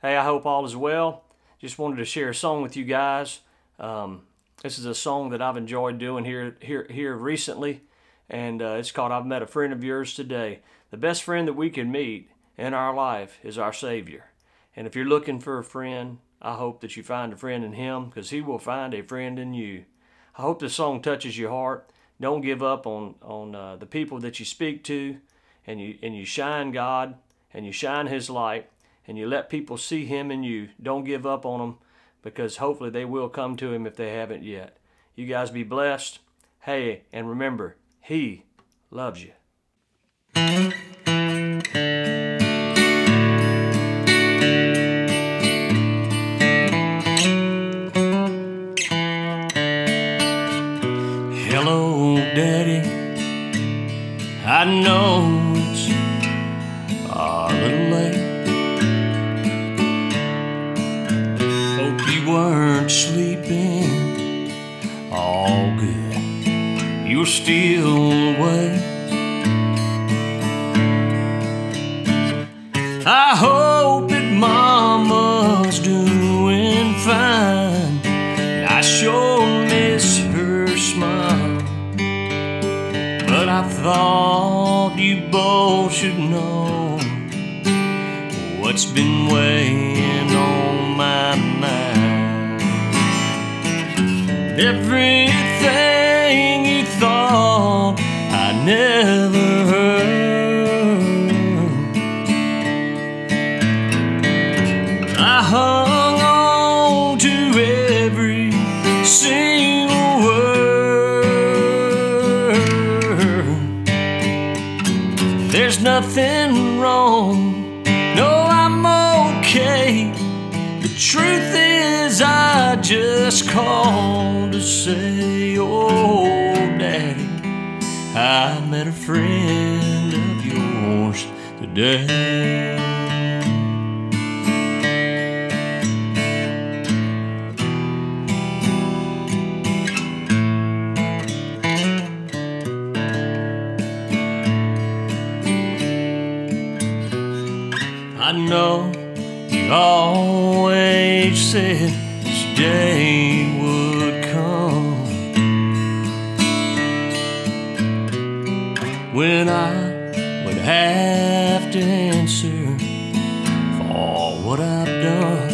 Hey, I hope all is well. Just wanted to share a song with you guys. Um, this is a song that I've enjoyed doing here here here recently, and uh, it's called "I've Met a Friend of Yours Today." The best friend that we can meet in our life is our Savior, and if you're looking for a friend, I hope that you find a friend in Him, because He will find a friend in you. I hope this song touches your heart. Don't give up on on uh, the people that you speak to, and you and you shine God and you shine His light and you let people see Him in you. Don't give up on them because hopefully they will come to Him if they haven't yet. You guys be blessed. Hey, and remember, He loves you. Hello, Daddy. I know You're still away. I hope that Mama's doing fine. I sure miss her smile. But I thought you both should know what's been weighing on my mind. Everything never heard. I hung on to every single word. There's nothing wrong. No, I'm okay. The truth is, I just called to say, Oh, I met a friend of yours today. I know you always said this when I would have to answer for what I've done.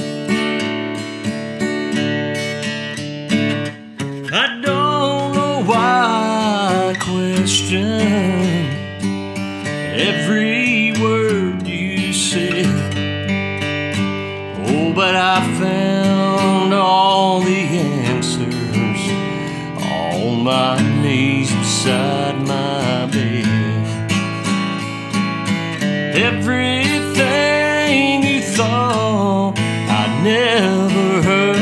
I don't know why I question every Everything you thought I never heard.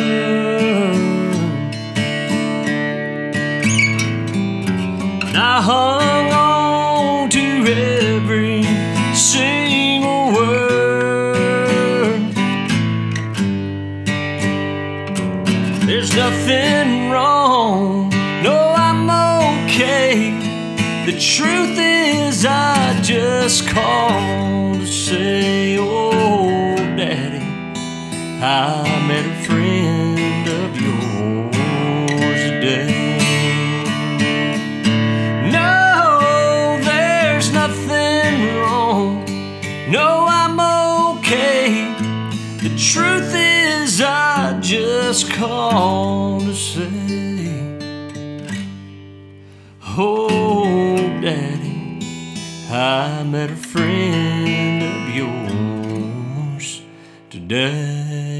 I hung on to every single word. There's nothing wrong, no, I'm okay. The truth is, I just called to say, Oh, Daddy, I met a friend of yours today. No, there's nothing wrong. No, I'm okay. The truth is, I just called to say, Oh, I met a friend of yours today.